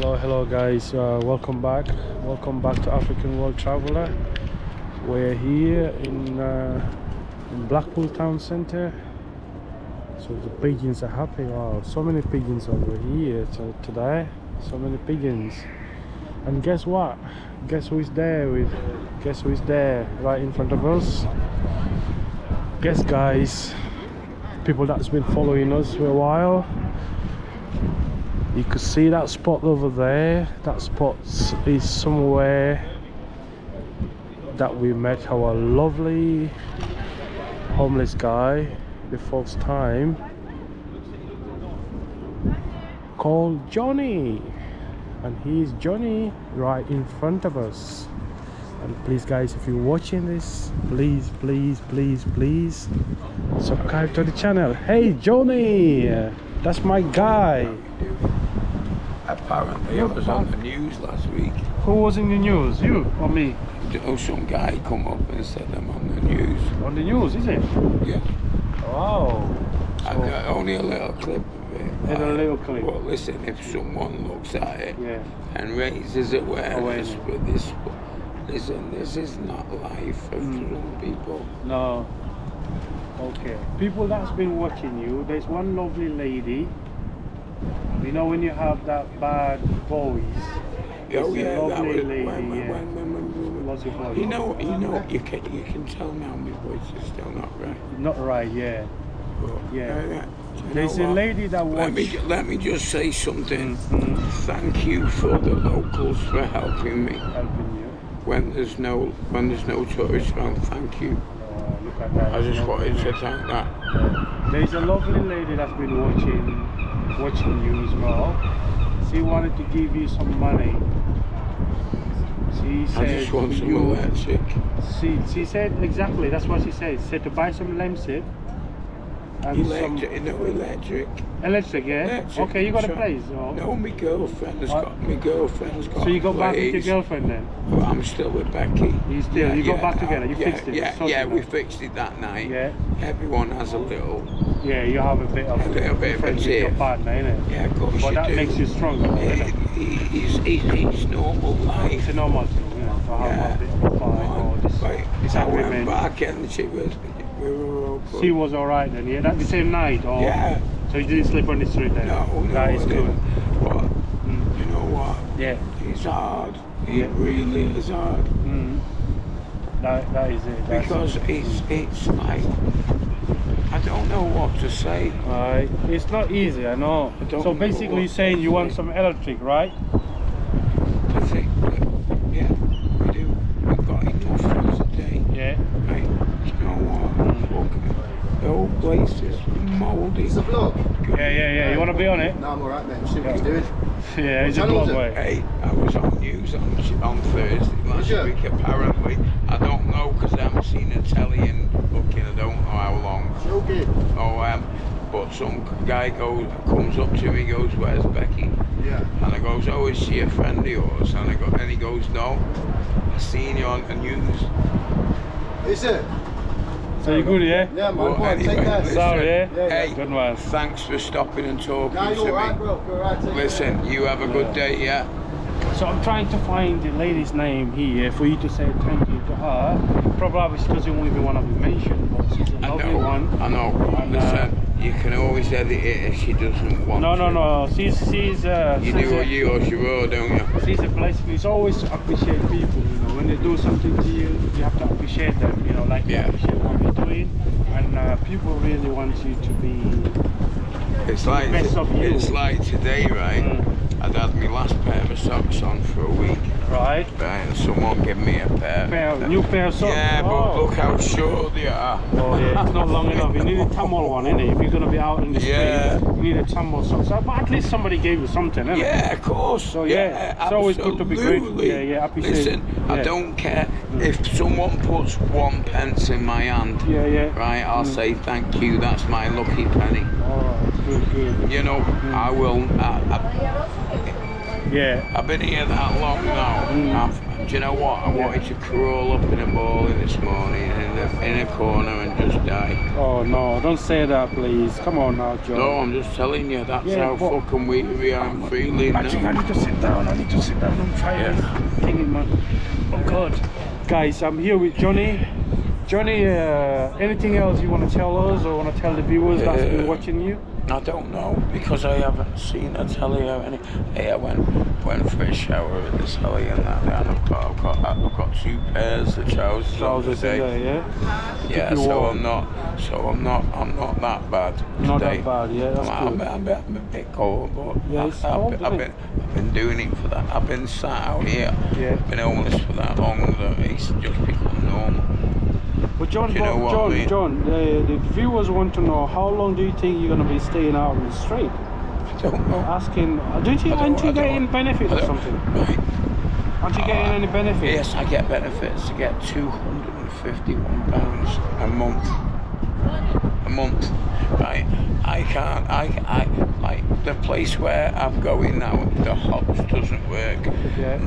hello hello guys. Uh, welcome back. Welcome back to african world traveler. We're here in, uh, in blackpool town center so the pigeons are happy. Wow so many pigeons over here to, today. So many pigeons. And guess what? Guess who is there with guess who is there right in front of us? Guess guys. People that's been following us for a while you can see that spot over there. That spot is somewhere that we met our lovely homeless guy the first time called Johnny. And he's Johnny right in front of us. And please guys if you're watching this please please please please subscribe to the channel. Hey Johnny! That's my guy Apparently, I was on the news last week. Who was in the news? You or me? Oh, some guy come up and said I'm on the news. On the news, is it? Yeah. Wow. And uh, only a little clip of it. In a little clip. Well, listen, if someone looks at it Yeah. and raises awareness with this, listen, this is not life for Mm. people. No. Okay. People that's been watching you, there's one lovely lady. You know when you have that bad voice. Oh yeah, that was lady, when, when, yeah. voice? You know, you know, you can you can tell now my voice is still not right. Not right, yeah. But, Yeah. uh, do you There's a what? lady that Let me, let me just say something. Mhm. Thank you for the locals for helping me Helping you. when there's no when there's no tourists around. Thank you. Uh, look at that. I just wanted to thank that. There's a lovely lady that's been watching watching you as well. She wanted to give you some money. She said I just want some you, electric. she, she said exactly that's what she said. She said to buy some and Electric, some no electric. electric, yeah? Electric, okay, you got a place. Or? No, my girlfriend has What? got my girlfriend's got. So you got back with your girlfriend then? But I'm still with Becky. You still- you got back together, you yeah, fixed it, Yeah, yeah, we fixed it that night. Yeah. Everyone has a little. Yeah, you have a bit of A little bit of a with your tear. partner, innit? Yeah, of course But that do. makes you stronger, though, It, it, it's, it, it's normal life. It's a normal thing, you know, to have Yeah. a bit of fight or dis- Right. I went disagreement. back and she was, we were all good. She was alright then, yeah? That the same night? Or, Yeah. So you didn't sleep on the street then? No, no, That is good. But Mm. you know what? Yeah. It's hard. It Yeah. really is hard. Mm. That, that is it. That's Because it's it's like I don't know what to say. Right. It's not easy, I know. I don't So know basically you're saying you want some electric, right? I think that, yeah, we do. We've got enough for today. Yeah. Right. You know what? Fuck. The whole place is mouldy. It's a vlog. Yeah, yeah, yeah. You want to be on it? No, I'm alright, mate. See what he's doing. Yeah, it's a channel blog way. Hey, I was on news on, on Thursday last week apparently. I don't know because I haven't seen the telly in fucking I don't know how long. Joking. Oh, um, but some guy goes comes up to me, goes, "Where's Becky?" Yeah. And I goes, "Oh, is she a friend of yours?" And I go, and he goes, "No, I seen you on the news." Is it? So you good, yeah? Yeah, man. Well, Go anyway, take care. listen, Sorry, yeah? Yeah, yeah. Hey, Good man. thanks for stopping and talking No, to you're alright, me. bro. You're alright. Take Listen, you have a good day, yeah. So I'm trying to find the lady's name here for you to say thank you to her. Probably she doesn't even want to be mentioned, but she's a lovely know, one. I know. And, uh, you can always edit it if she doesn't want No, to. no, no. She's she's uh, You she's do a, what you or she will, don't you? she's a blessing. It's always to appreciate people. You know, when they do something to you, you have to appreciate them. You know, like Yeah. appreciate what you're doing, and uh, people really want you to be. It's like Best of you. it's like today, right? Mm. I'd had my last pair of socks on for a week, Right. right? And someone gave me a pair. Pair, new pair of socks. Yeah, but oh. look how short they are. Oh yeah, it's not long enough. You need a tumble one, innit? If you're gonna be out in the Yeah. street, you need a tumble sock. So, but at least somebody gave you something, innit? Yeah, of course. So, yeah, it's always good to be grateful. Yeah, yeah, appreciate Listen. I Yeah. don't care if someone puts one pence in my hand. Yeah, yeah. Right, I'll Mm. say thank you. That's my lucky penny. Alright, good, good. You know, I will. I, I, Yeah. I've been here that long now. Mm. Do you know what? I wanted to crawl up in a ball in this morning in a, in a corner and just die. Oh no, don't say that, please. Come on now, John. No, I'm just telling you, that's Yeah, how fucking weary I'm feeling I think I need to sit down. I need to sit down. I'm tired. Thinking, man. Oh God. Guys, I'm here with Johnny. Johnny, uh, anything else you want to tell us or want to tell the viewers that's been Uh, watching you? I don't know because I haven't seen a telly or any. Hey, I went went for a shower at the telly and that, and I've got I've got I've got two pairs of trousers, Trousers today. there, yeah? Yeah, so warm. I'm not so I'm not I'm not that bad. Not today. that bad, yeah, that's I'm, good. I'm, I'm, I'm a bit cold, but Yeah, I- I've, cold, been, I've been? I've been doing it for that. I've been sat out here. Yeah. Been homeless for that long that it's just become normal. But John, you know what John, mean? John, the, the viewers want to know how long do you think you're going to be staying out on the street? I don't know. Asking, uh, don't you, I don't- aren't you getting benefits or something? Right. Aren't you getting Uh, any benefits? Yes, I get benefits. I get two hundred and fifty-one pounds a month. A month, right? I can't. I, I like the place where I'm going now. The hops doesn't work. Yeah.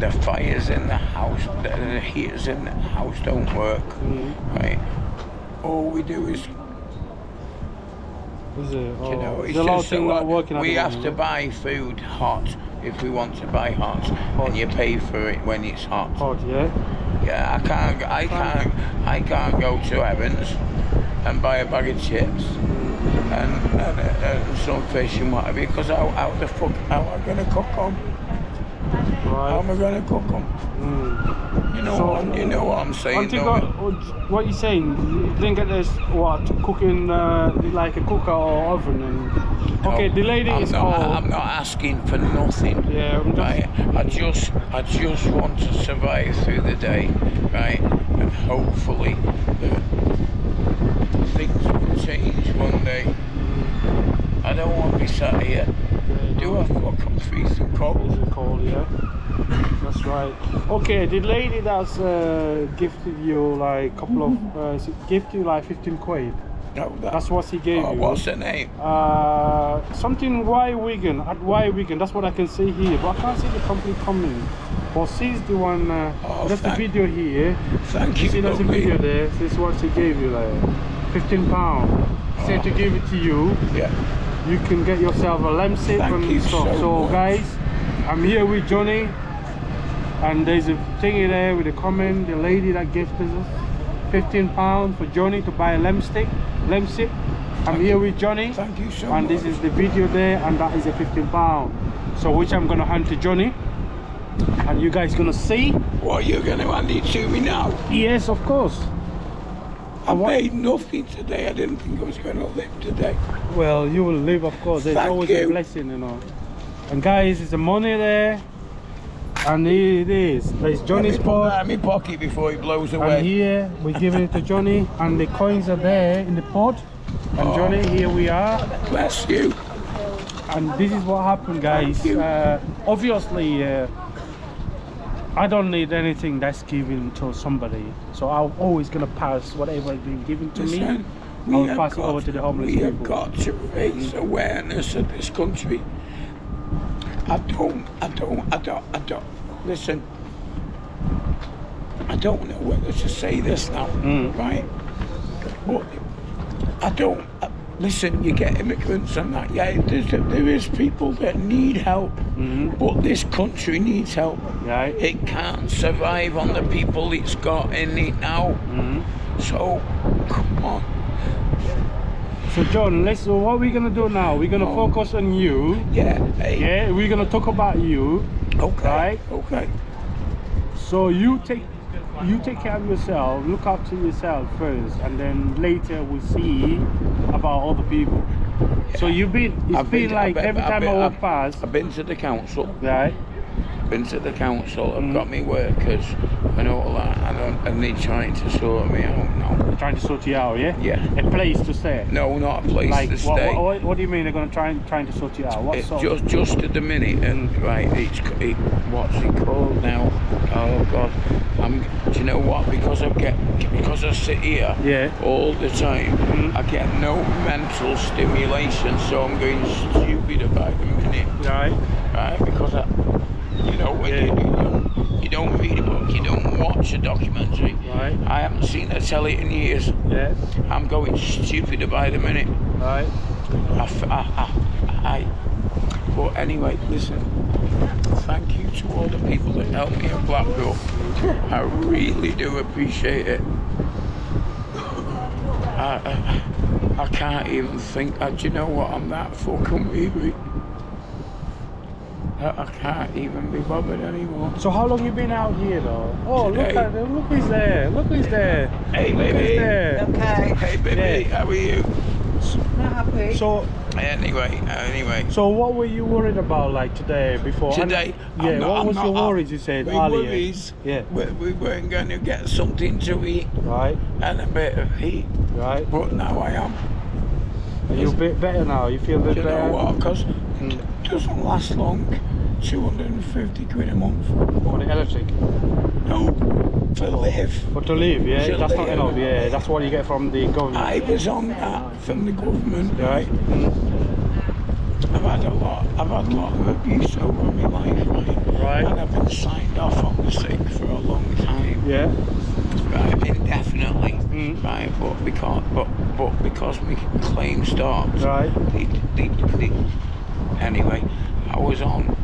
The fires in the house, the, the heaters in the house don't work. Mhm. Right. All we do is Is it? Oh, you know, is it's a lot just uh, working we have to buy food hot if we want to buy hot, Hot. and you pay for it when it's hot. Hot, yeah? Yeah, I can't, I can't, I can't go to Evans and buy a bag of chips and, and, uh, some fish and whatever because how, how the fuck, how am I gonna cook them? How am I gonna cook them? Mm. You know, So- what, you know what I'm saying, you got, what you saying? You didn't get this, what, cooking uh, like a cooker or oven? and Okay, the lady I'm is not, called... I'm not asking for nothing. Yeah, I'm just- right. I just, I just want to survive through the day, right? And hopefully, uh, things will change one day. I don't want to be sat here. Do I fucking freezing cold? it called, yeah? That's right. Okay, the lady that's uh, gifted you like a couple of, uh, gifted you like 15 quid. No, that, That's what he gave oh, you. what's the name? Uh, something Y Wigan at Y Wigan. That's what I can see here, but I can't see the company coming. She's the one. Uh, Oh, that's the video here. Thank You you, see, that's the video there. This is what she gave you, like 15 pound. Said to give it to you. Yeah. You can get yourself a lamb steak Thank and you stuff. so So, guys, I'm here with Johnny, and there's a thingy there with a comment. The lady that gifted us 15 pound for Johnny to buy a lamb steak, lamb steak. I'm here with Johnny Thank you so and much. this is the video there and that is a 15 pound so which i'm gonna hand to johnny and you guys gonna see? What, you're going to hand it to me now? yes of course. I what- made nothing today. I didn't think I was going to live today. well you will live of course. There's Thank always a blessing you know. And guys there's the money there. And here it is. There's johnny's Let me put that in my pocket before he blows away. and here we're giving it to johnny. And the coins are there in the pot. And Oh. johnny here we are. Bless you. and this is what happened guys. uh, obviously uh, I don't need anything that's given to somebody so I'm always gonna pass whatever has been given to Listen, me I'll have pass it over to the homeless We have people. got to raise awareness of this country. I don't, I don't, I don't, I don't. Listen, I don't know whether to say this now, Mm. right? But I don't. I, listen, you get immigrants and that. Yeah, there's, there is people that need help, Mhm. but this country needs help. right It can't survive on the people it's got in it now. Mhm. So, come on. so John let's so what we're gonna do now we're gonna Oh. focus on you Yeah, hey. yeah we're gonna talk about you Okay. Right. Okay. so you take you take care of yourself look after yourself first and then later we'll see about other people. So you've been it's I've been been- like I've been- every I've time been- I walk I've- past I've been to the council. right been to the council. I've Mm. got me workers and all that, and, and they're trying to sort me out now. Trying to sort you out, yeah? Yeah. A place to stay. No, not a place Like, to what, stay. what, what, what do you mean they're going to try and trying to sort you out? What It, sort? just, just at the minute, and right, it's it, what's it called now? Oh God, I'm. Do you know what? Because I get, because I sit here Yeah. all the time, Mm. I get no mental stimulation, so I'm going stupid about the minute, Right. right? Because I, you know, when Yeah. you, you don't, read a book, you don't watch a documentary. Right. I haven't seen a telly in years. Yeah. I'm going stupid about the minute. Right. I, I, I, I- but anyway, listen. Thank you to all the people that helped me at Blackpool. I really do appreciate it. I, I, I can't even think. Uh, do you know what? I'm that fucking weary. I, I can't even be bothered anymore. So how long you been out here though? Oh, look at at look who's there. Look who's there. Hey, Look who's baby. there. Okay. Hey, baby, Yeah. how are you? Not happy. So Anyway, anyway. so what were you worried about like today before? Today, yeah. I'm not- what I'm was not- your worries? You said My earlier. worries, Yeah. we, we weren't going to get something to eat Right. and a bit of heat, Right. but now I am. Are you a bit better now? You feel a bit you better? know what? Because Mm. it doesn't last long. 250 quid a month. For the electric. No, for live. But to live, yeah, To that's not enough. Yeah, that's what you get from the government. I was on that from the government, right? I've had a lot. I've had a lot of abuse over my life, right? Right. And I've been signed off on the sick for a long time. Yeah. right, indefinitely, Mm. right, but because but but because my claim stopped, Right. they, they, they, anyway, I was on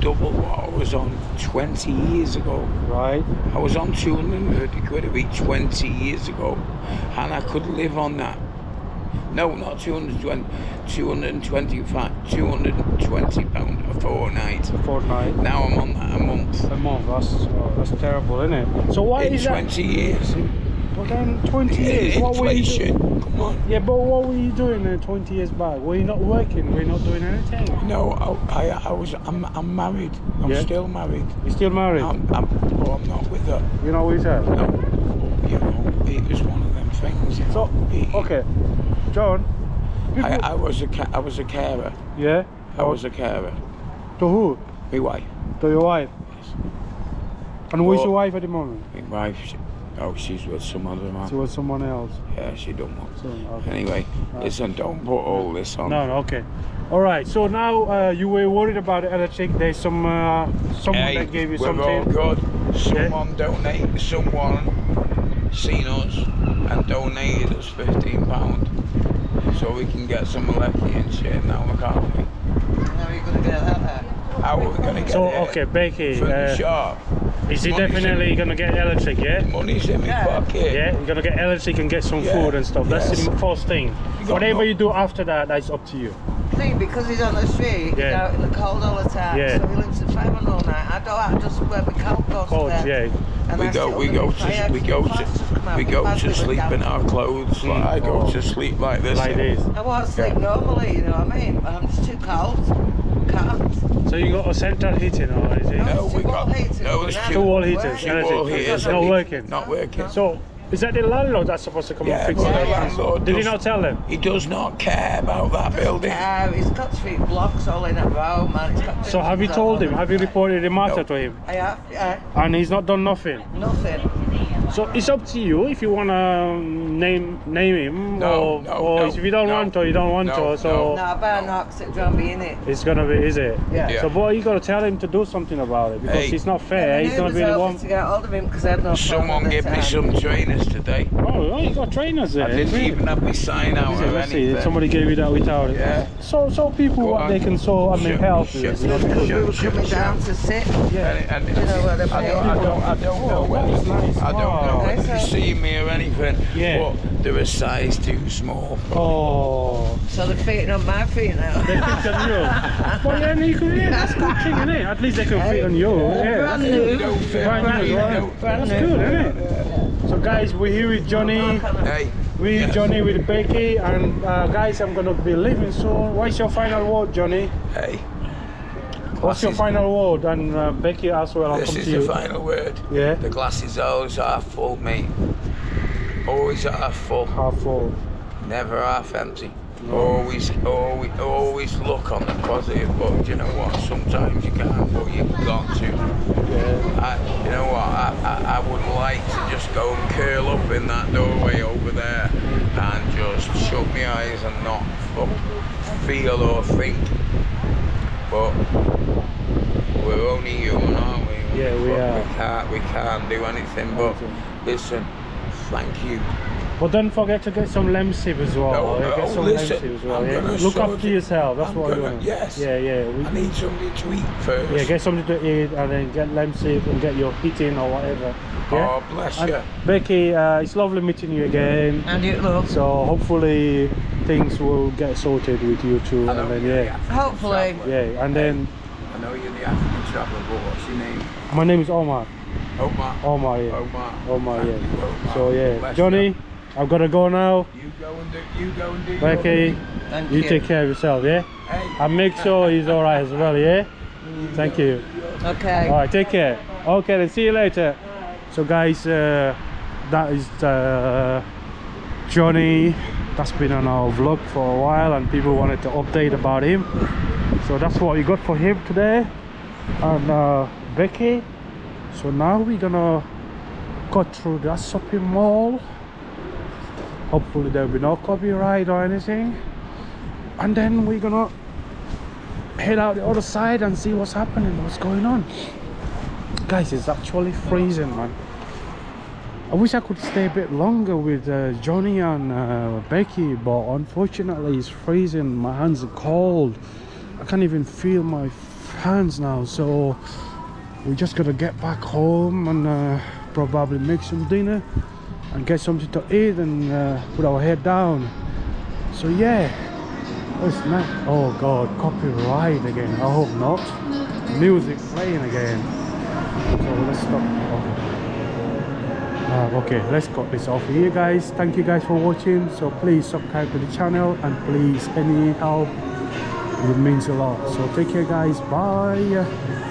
double what I was on 20 years ago. Right. I was on 230 quid a week 20 years ago, and I could live on that. No, not 220, 225, 220 pound a fortnight. A fortnight. Now I'm on that a month. A month. That's that's terrible, isn't it? So why In is that? 20 years. But then 20 years. What were you doing? Inflation. Come on. Yeah, but what were you doing then 20 years back? Were you not working? Were you not doing anything? No, I, I, I was. I'm, I'm married. I'm Yeah. still married. You're still married? I'm, I'm, but I'm not with her. you know what he said? No, but, you know, it was one of them things. So, It- okay. John. I, I was a, ca- I was a carer. yeah? I was a carer. To who? My wife. To your wife? Yes. And who's your wife at the moment? My wife. She, oh, she's with some other man. She was someone else. Yeah, she don't want. So, okay. Anyway, Right. listen, don't put all this on. No, no, okay. All right. So now uh, you were worried about the electric. There's some uh, someone Hey, that gave you we're all something. good. Someone donated, someone seen us and donated us fifteen pound, so we can get some lecky and shit now, can't we? How are you going to get that there? How are we gonna get So it? So okay, Becky, From the uh, shop. Is he money's definitely gonna get electric? Yeah. Money's in my Yeah. pocket. Yeah, you're gonna get electric and get some Yeah, food and stuff. That's yes. the first thing. You Whatever no- you do after that, that's up to you. See, because he's on the street, he's out in the cold all the time, Yeah. so he lives at five all night. I go out just where my coat goes Cold, to yeah. And We go, we go to, we go to, plasters come out. we go to sleep in our clothes. Like I go to sleep like this. Like this. I won't sleep Yeah. normally, you know what I mean? I'm just too cold. Can't. So you got a central heating or is it? No. No, we got wall heaters, no. but There's now two, Two wall it's heaters, two wall heaters. Not working. Not working. So is that the landlord that's supposed to come Yeah, and fix but it? the landlord Did he not tell them? He does not care about that building. Uh, he's got three blocks all in a row, man. So have you told him? Have you reported the matter No. to him? I have, yeah. And he's not done nothing. Nothing. So it's up to you if you wanna um, name name him No, or, no, or no, if you don't no, want to, you don't want no, to. So No, I better not, 'cause it don't be in it. it's gonna be, is it? Yeah. Yeah. So boy, you gotta tell him to do something about it because Hey. it's not fair. He's gonna be the one. to get hold of him because I had no phone Someone at give me some trainers today. Oh, oh, you got trainers there. I didn't Really? even have me sign out or Let's see. Somebody gave you that without it. Yeah. So, so people Go what on. they can so I mean Shut- help shut- is, you know, shut- because We were coming down to sit. yeah. And, and, You know where the I don't, I don't, I don't know whether That's nice. I know Wow. you see me or anything. Yeah. But they're a size too small. Oh, So they're fitting on my feet now. they fit on you. Well, yeah, you can, yeah, that's a good thing, isn't it? At least they can fit on you. Yeah, Brand that's new. Don't Brand new, me, right? don't- That's good, isn't it? So, guys, we're here with Johnny. Hey, We're Yeah. Johnny, with Becky, and uh, guys, I'm gonna be leaving soon. What's your final word, Johnny? hey. What's your final word? And uh, Becky as well. I'll This come is to the final word. Yeah. The glasses always half full, mate. Always half full, Half full. never half empty. Always, always, always look on the positive. But you know what? Sometimes you can't, but you've got to. Yeah. I, you know what? I, I, I would like to just go and curl up in that doorway over there and just shut my eyes and not feel or think. But we're only human, aren't we? Yeah, we But are. We can't, we can't do anything. But listen, thank you. But don't forget to get some lamb sip as well. No, no, get some listen, lamb as well. Yeah? Look after yourself. That's what I'm what gonna- want. yes. Yeah, yeah. We, I need somebody to eat first. yeah, get something to eat and then get lamb sip and get your heat in or whatever. Yeah? Oh, bless And you. Becky, uh, it's lovely meeting you again. And you love. So hopefully things will get sorted with you two, I and then you're the yeah, Hopefully. traveller. yeah, and then I know you're the African traveller, but what's your name? my name is Omar. Omar. Omar, yeah. Omar. Omar, yeah. Omar. So yeah, Bless Johnny. I've got to go now. You go and do. You go and do. Becky, thing. Thank you you. take care of yourself, yeah, Hey. and make sure he's all right as well, yeah. Thank you. Okay. All right, take care. Okay, then see you later. So guys, uh, that is uh, Johnny. That's been on our vlog for a while, and people wanted to update about him. So that's what we got for him today, and uh, Becky. So now we're gonna cut through that shopping mall. Hopefully there'll be no copyright or anything, and then we're gonna head out the other side and see what's happening, what's going on. Guys, it's actually freezing, man. I wish I could stay a bit longer with uh, Johnny and uh, Becky, but unfortunately it's freezing. My hands are cold. I can't even feel my hands now, so we just gotta get back home and uh, probably make some dinner and get something to eat and uh, put our head down. So yeah, What's that? Oh god, copyright again. I hope not. Music playing again. So let's stop. Okay. Uh, okay, let's cut this off here, guys. Thank you guys for watching. So please subscribe to the channel and please any help. It means a lot. So take care, guys. Bye.